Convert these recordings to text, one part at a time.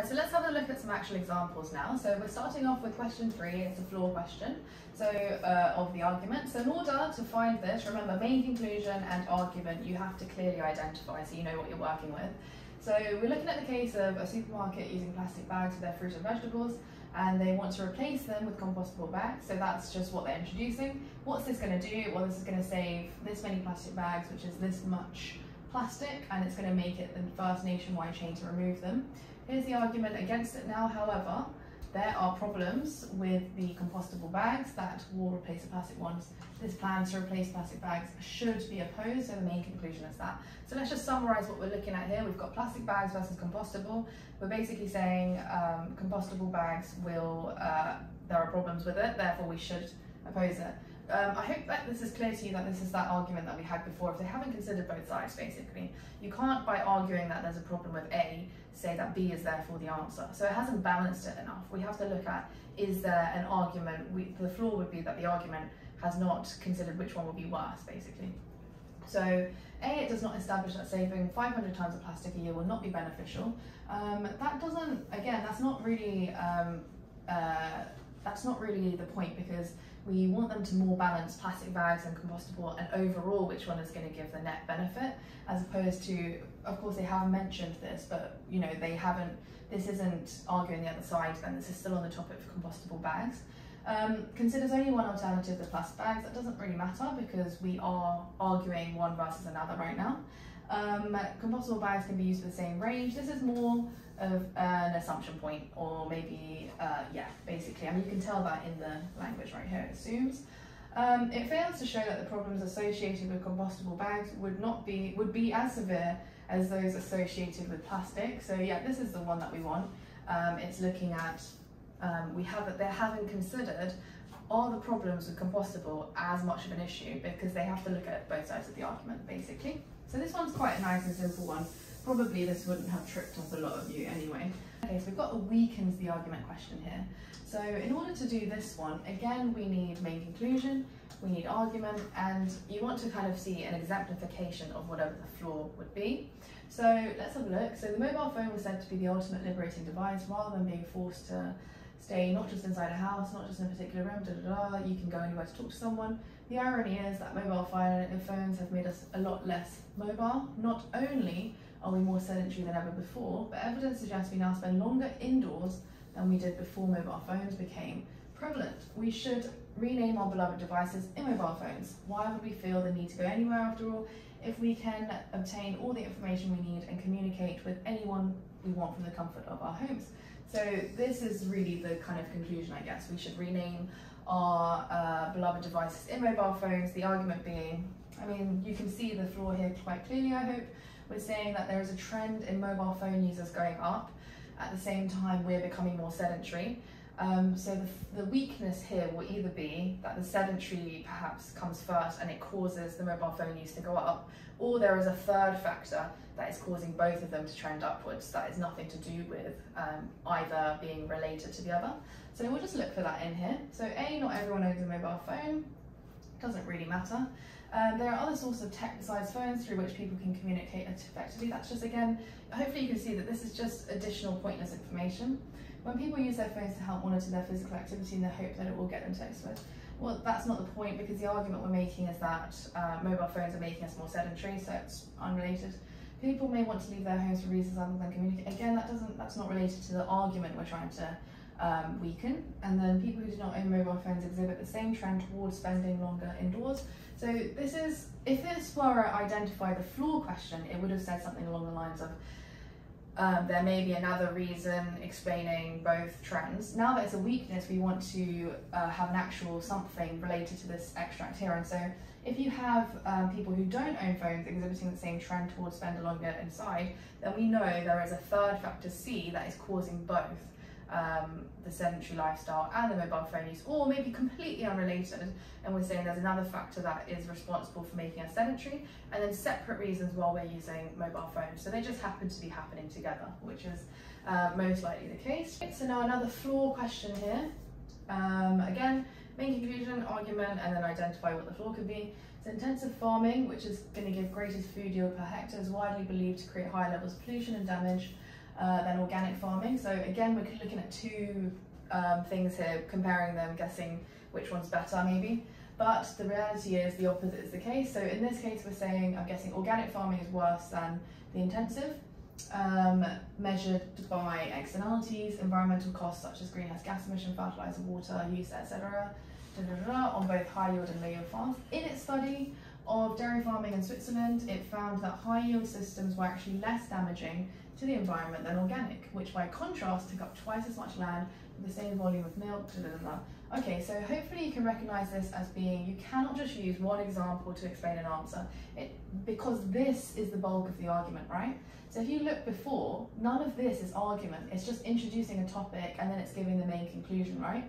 Right, so let's have a look at some actual examples now. So we're starting off with question three, it's a flaw question, so uh, of the argument. So in order to find this, remember main conclusion and argument, you have to clearly identify so you know what you're working with. So we're looking at the case of a supermarket using plastic bags for their fruit and vegetables and they want to replace them with compostable bags. So that's just what they're introducing. What's this going to do? Well, this is going to save this many plastic bags, which is this much plastic, and it's going to make it the first nationwide chain to remove them. Here's the argument against it now, however, there are problems with the compostable bags that will replace the plastic ones. This plan to replace plastic bags should be opposed, so the main conclusion is that. So let's just summarise what we're looking at here. We've got plastic bags versus compostable. We're basically saying um, compostable bags will, uh, there are problems with it, therefore we should oppose it. Um, I hope that this is clear to you that this is that argument that we had before. If they haven't considered both sides, basically, you can't, by arguing that there's a problem with A, say that B is therefore the answer. So it hasn't balanced it enough. We have to look at, is there an argument, we, the flaw would be that the argument has not considered which one would be worse, basically. So A, it does not establish that saving 500 tons of plastic a year will not be beneficial. Um, that doesn't, again, that's not really, um, uh, that's not really the point because we want them to more balance plastic bags and compostable and overall which one is going to give the net benefit as opposed to of course they have mentioned this but you know they haven't this isn't arguing the other side then this is still on the topic of compostable bags. Um, considers only one alternative the plastic bags that doesn't really matter because we are arguing one versus another right now. Um, compostable bags can be used for the same range this is more of an assumption point or maybe, uh, yeah, basically. I mean, you can tell that in the language right here, it assumes. Um, it fails to show that the problems associated with compostable bags would not be, would be as severe as those associated with plastic. So yeah, this is the one that we want. Um, it's looking at, um, we have, they haven't considered are the problems with compostable as much of an issue because they have to look at both sides of the argument basically. So this one's quite a nice and simple one probably this wouldn't have tripped up a lot of you anyway. Okay, so we've got a weakens the argument question here. So in order to do this one, again, we need main conclusion, we need argument, and you want to kind of see an exemplification of whatever the flaw would be. So let's have a look. So the mobile phone was said to be the ultimate liberating device rather than being forced to stay not just inside a house, not just in a particular room, da da da, you can go anywhere to talk to someone. The irony is that mobile phones have made us a lot less mobile, not only are we more sedentary than ever before? But evidence suggests we now spend longer indoors than we did before mobile phones became prevalent. We should rename our beloved devices immobile phones. Why would we feel the need to go anywhere after all if we can obtain all the information we need and communicate with anyone we want from the comfort of our homes? So this is really the kind of conclusion, I guess. We should rename our uh, beloved devices immobile phones, the argument being, I mean, you can see the flaw here quite clearly, I hope, we're seeing that there is a trend in mobile phone users going up. At the same time, we're becoming more sedentary. Um, so the, the, weakness here will either be that the sedentary perhaps comes first and it causes the mobile phone use to go up, or there is a third factor that is causing both of them to trend upwards that is nothing to do with um, either being related to the other. So we'll just look for that in here. So A, not everyone owns a mobile phone, doesn't really matter. Um, there are other sources of tech besides phones through which people can communicate effectively. That's just, again, hopefully you can see that this is just additional pointless information. When people use their phones to help monitor their physical activity in the hope that it will get them to exercise, well, that's not the point because the argument we're making is that uh, mobile phones are making us more sedentary, so it's unrelated. People may want to leave their homes for reasons other than communicate. Again, that doesn't, that's not related to the argument we're trying to um, weaken. And then people who do not own mobile phones exhibit the same trend towards spending longer indoors. So this is, if this were identify the flaw question, it would have said something along the lines of, um, there may be another reason explaining both trends. Now that it's a weakness, we want to uh, have an actual something related to this extract here. And so if you have um, people who don't own phones exhibiting the same trend towards spending longer inside, then we know there is a third factor C that is causing both um, the sedentary lifestyle and the mobile phone use, or maybe completely unrelated, and we're saying there's another factor that is responsible for making us sedentary, and then separate reasons while we're using mobile phones. So they just happen to be happening together, which is uh, most likely the case. So now another flaw question here. Um, again, main conclusion, argument, and then identify what the flaw could be. So intensive farming, which is going to give greatest food yield per hectare, is widely believed to create higher levels of pollution and damage uh, than organic farming. So again, we're looking at two um, things here, comparing them, guessing which one's better maybe. But the reality is the opposite is the case. So in this case, we're saying, I'm guessing organic farming is worse than the intensive, um, measured by externalities, environmental costs such as greenhouse gas emission, fertilizer, water use, etc. on both high yield and low yield farms. In its study of dairy farming in Switzerland, it found that high yield systems were actually less damaging to the environment than organic, which by contrast took up twice as much land with the same volume of milk. Okay, so hopefully you can recognize this as being, you cannot just use one example to explain an answer, it, because this is the bulk of the argument, right? So if you look before, none of this is argument, it's just introducing a topic and then it's giving the main conclusion, right?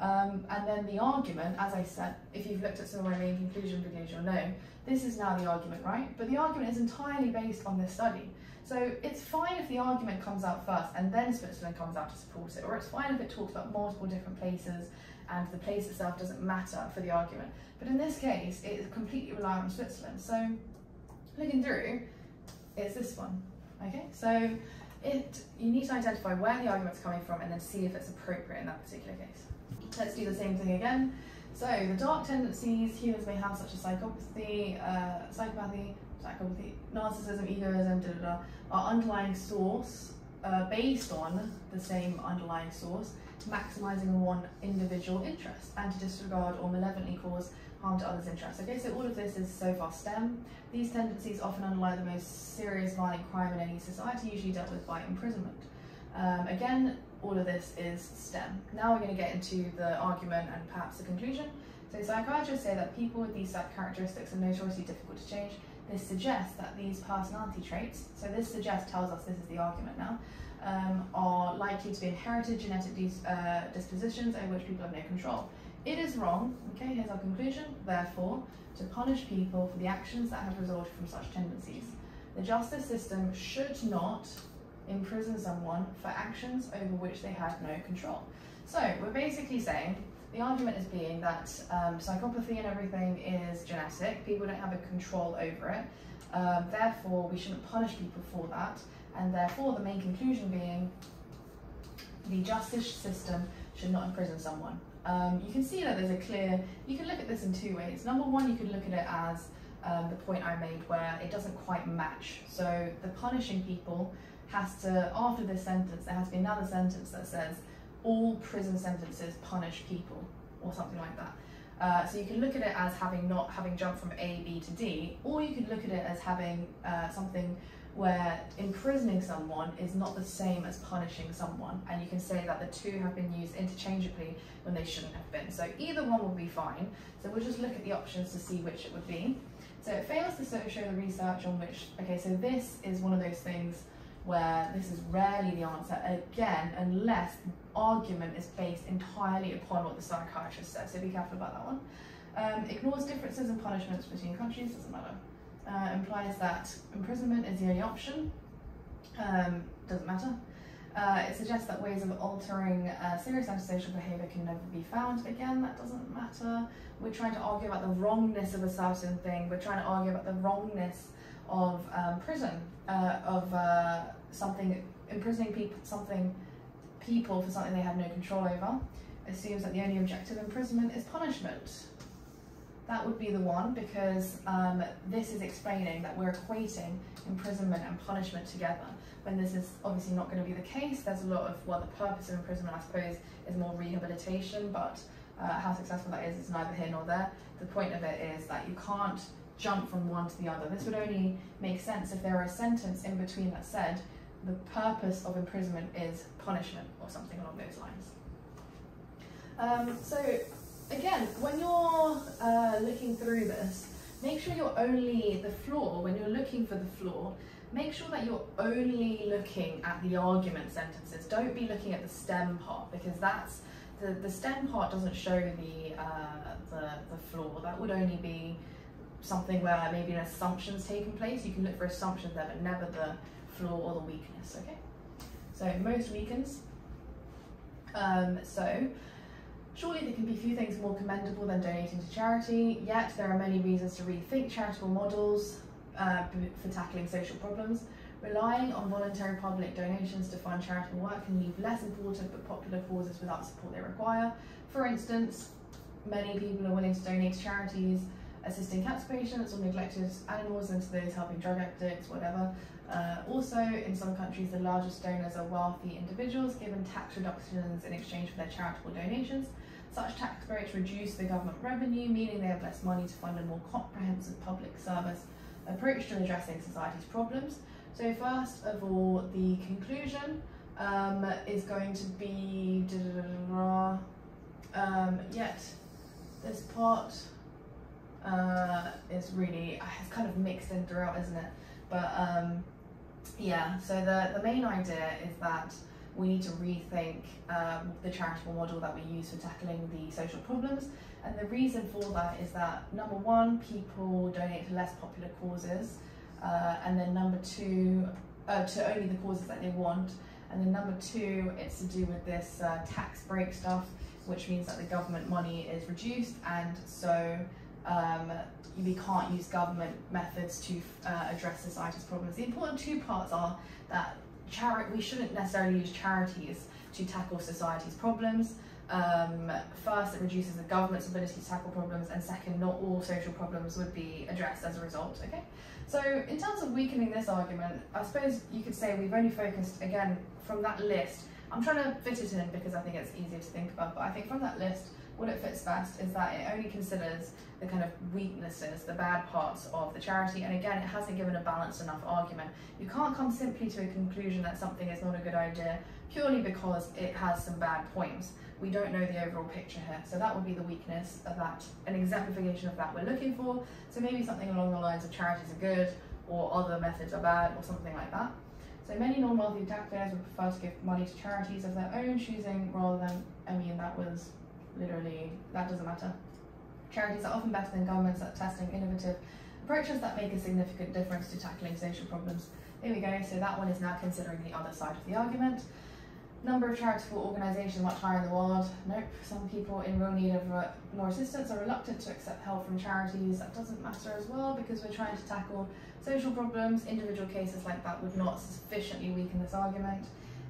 Um, and then the argument, as I said, if you've looked at some of my main conclusion videos, you'll know, this is now the argument, right? But the argument is entirely based on this study. So it's fine if the argument comes out first and then Switzerland comes out to support it, or it's fine if it talks about multiple different places and the place itself doesn't matter for the argument. But in this case, it is completely reliant on Switzerland. So looking through, it's this one. Okay, so it you need to identify where the argument's coming from and then see if it's appropriate in that particular case. Let's do the same thing again. So the dark tendencies humans may have, such as psychopathy, uh, psychopathy, psychopathy, narcissism, egoism, da, da, da, are underlying source uh, based on the same underlying source, maximizing one individual interest and to disregard or malevolently cause harm to others' interests. Okay, so all of this is so far STEM. These tendencies often underlie the most serious violent crime in any society, usually dealt with by imprisonment. Um, again, all of this is STEM. Now we're going to get into the argument and perhaps the conclusion. So psychiatrists say that people with these characteristics are notoriously difficult to change. This suggests that these personality traits, so this suggests, tells us this is the argument now, um, are likely to be inherited genetic dis uh, dispositions over which people have no control. It is wrong, okay, here's our conclusion, therefore, to punish people for the actions that have resulted from such tendencies. The justice system should not imprison someone for actions over which they had no control. So we're basically saying the argument is being that um, psychopathy and everything is genetic, people don't have a control over it, um, therefore we shouldn't punish people for that, and therefore the main conclusion being the justice system should not imprison someone. Um, you can see that there's a clear, you can look at this in two ways. Number one, you can look at it as um, the point I made where it doesn't quite match. So the punishing people has to, after this sentence, there has to be another sentence that says, all prison sentences punish people, or something like that. Uh, so you can look at it as having not having jumped from A, B to D, or you could look at it as having uh, something where imprisoning someone is not the same as punishing someone, and you can say that the two have been used interchangeably when they shouldn't have been. So either one will be fine. So we'll just look at the options to see which it would be. So it fails to show the research on which, okay, so this is one of those things where this is rarely the answer, again, unless argument is based entirely upon what the psychiatrist says, so be careful about that one. Um, ignores differences in punishments between countries, doesn't matter. Uh, implies that imprisonment is the only option, um, doesn't matter. Uh, it suggests that ways of altering uh, serious antisocial behaviour can never be found. Again, that doesn't matter. We're trying to argue about the wrongness of a certain thing. We're trying to argue about the wrongness of um, prison, uh, of uh, something imprisoning people, something people for something they had no control over. Assumes that the only objective of imprisonment is punishment. That would be the one because um, this is explaining that we're equating imprisonment and punishment together when this is obviously not going to be the case. There's a lot of, well, the purpose of imprisonment, I suppose, is more rehabilitation, but uh, how successful that is is neither here nor there. The point of it is that you can't jump from one to the other. This would only make sense if there were a sentence in between that said the purpose of imprisonment is punishment or something along those lines. Um, so again, when you're uh, looking through this, make sure you're only the flaw, when you're looking for the flaw, make sure that you're only looking at the argument sentences. Don't be looking at the stem part because that's the, the stem part doesn't show the, uh, the, the flaw. That would only be something where maybe an assumption's taken place. You can look for assumptions there, but never the flaw or the weakness, okay? So most weakens. Um, so surely there can be few things more commendable than donating to charity, yet there are many reasons to rethink charitable models uh, for tackling social problems. Relying on voluntary public donations to fund charitable work can leave less important but popular causes without support they require. For instance, many people are willing to donate to charities assisting cancer patients or neglected animals and to those helping drug addicts, whatever. Uh, also, in some countries, the largest donors are wealthy individuals given tax reductions in exchange for their charitable donations. Such tax breaks reduce the government revenue, meaning they have less money to fund a more comprehensive public service approach to addressing society's problems. So first of all, the conclusion um, is going to be, um, yet this part uh, really, it's kind of mixed in throughout, isn't it? But um, yeah, so the, the main idea is that we need to rethink um, the charitable model that we use for tackling the social problems. And the reason for that is that number one, people donate to less popular causes, uh, and then number two, uh, to only the causes that they want. And then number two, it's to do with this uh, tax break stuff, which means that the government money is reduced, and so um, we can't use government methods to uh, address society's problems. The important two parts are that chari- we shouldn't necessarily use charities to tackle society's problems. Um, first, it reduces the government's ability to tackle problems, and second, not all social problems would be addressed as a result. Okay, so in terms of weakening this argument, I suppose you could say we've only focused again from that list. I'm trying to fit it in because I think it's easier to think about, but I think from that list, what it fits best is that it only considers the kind of weaknesses, the bad parts of the charity, and again, it hasn't given a balanced enough argument. You can't come simply to a conclusion that something is not a good idea purely because it has some bad points. We don't know the overall picture here, so that would be the weakness of that, an exemplification of that we're looking for. So maybe something along the lines of charities are good, or other methods are bad, or something like that. So many non-wealthy taxpayers would prefer to give money to charities of their own choosing rather than, I mean, that was literally, that doesn't matter. Charities are often better than governments at testing innovative approaches that make a significant difference to tackling social problems. There we go, so that one is now considering the other side of the argument. Number of charitable organisations much higher in the world. Nope. Some people in real need of uh, more assistance are reluctant to accept help from charities. That doesn't matter as well because we're trying to tackle social problems. Individual cases like that would not sufficiently weaken this argument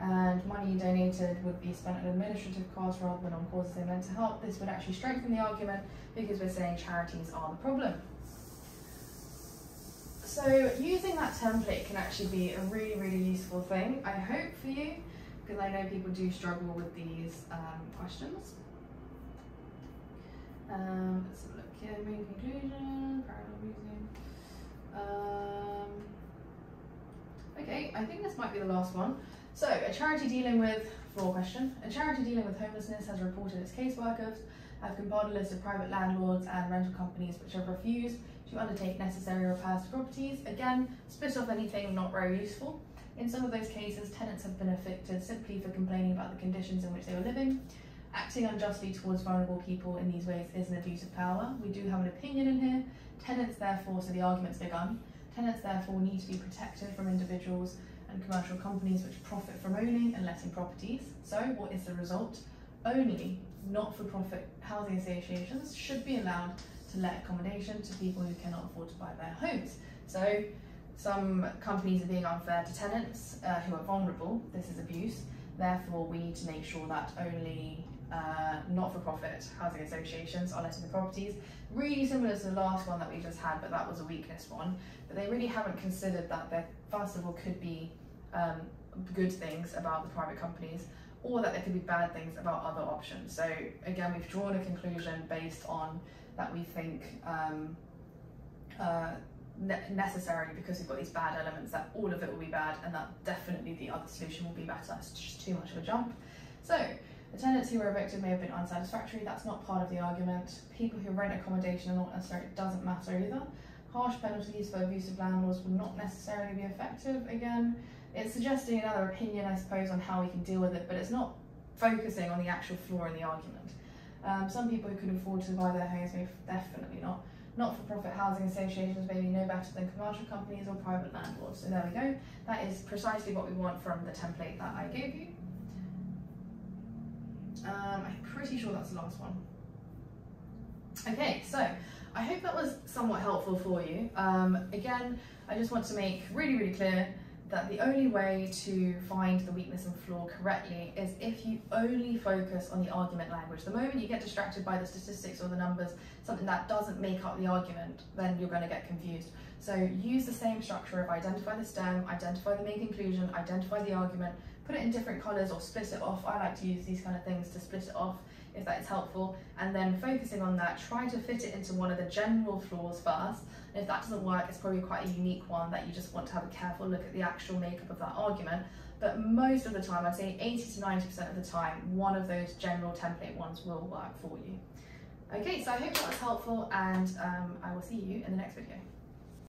and money donated would be spent on administrative costs rather than on causes they meant to help. This would actually strengthen the argument because we're saying charities are the problem. So using that template can actually be a really, really useful thing, I hope for you, because I know people do struggle with these um, questions. Um, let's look here, main conclusion, parallel reasoning. Um, okay, I think this might be the last one. So, a charity dealing with, flaw question, a charity dealing with homelessness has reported its caseworkers have compiled a list of private landlords and rental companies which have refused to undertake necessary repairs to properties. Again, split off anything not very useful. In some of those cases, tenants have been evicted simply for complaining about the conditions in which they were living. Acting unjustly towards vulnerable people in these ways is an abuse of power. We do have an opinion in here. Tenants, therefore, so the argument's begun, tenants, therefore, need to be protected from individuals and commercial companies which profit from owning and letting properties. So what is the result? Only not-for-profit housing associations should be allowed to let accommodation to people who cannot afford to buy their homes. So some companies are being unfair to tenants uh, who are vulnerable. This is abuse. Therefore, we need to make sure that only uh, not-for-profit housing associations are letting the properties. Really similar to the last one that we just had, but that was a weakness one. But they really haven't considered that there, first of all, could be um, good things about the private companies or that there could be bad things about other options. So again, we've drawn a conclusion based on that we think um, uh, ne necessary because we've got these bad elements that all of it will be bad and that definitely the other solution will be better. It's just too much of a jump. So the tenants who were evicted may have been unsatisfactory. That's not part of the argument. People who rent accommodation are not necessarily, it doesn't matter either. Harsh penalties for abusive landlords will not necessarily be effective. Again, it's suggesting another opinion, I suppose, on how we can deal with it, but it's not focusing on the actual flaw in the argument. Um, some people who can afford to buy their homes definitely not. Not-for-profit housing associations may be no better than commercial companies or private landlords. So there we go. That is precisely what we want from the template that I gave you. Um, I'm pretty sure that's the last one. Okay, so I hope that was somewhat helpful for you. Um, again, I just want to make really, really clear that the only way to find the weakness and flaw correctly is if you only focus on the argument language. The moment you get distracted by the statistics or the numbers, something that doesn't make up the argument, then you're going to get confused. So use the same structure of identify the stem, identify the main conclusion, identify the argument, put it in different colours or split it off. I like to use these kind of things to split it off if that is helpful. And then focusing on that, try to fit it into one of the general flaws first. And if that doesn't work, it's probably quite a unique one that you just want to have a careful look at the actual makeup of that argument. But most of the time, I'd say 80 to 90% of the time, one of those general template ones will work for you. Okay, so I hope that was helpful and um, I will see you in the next video.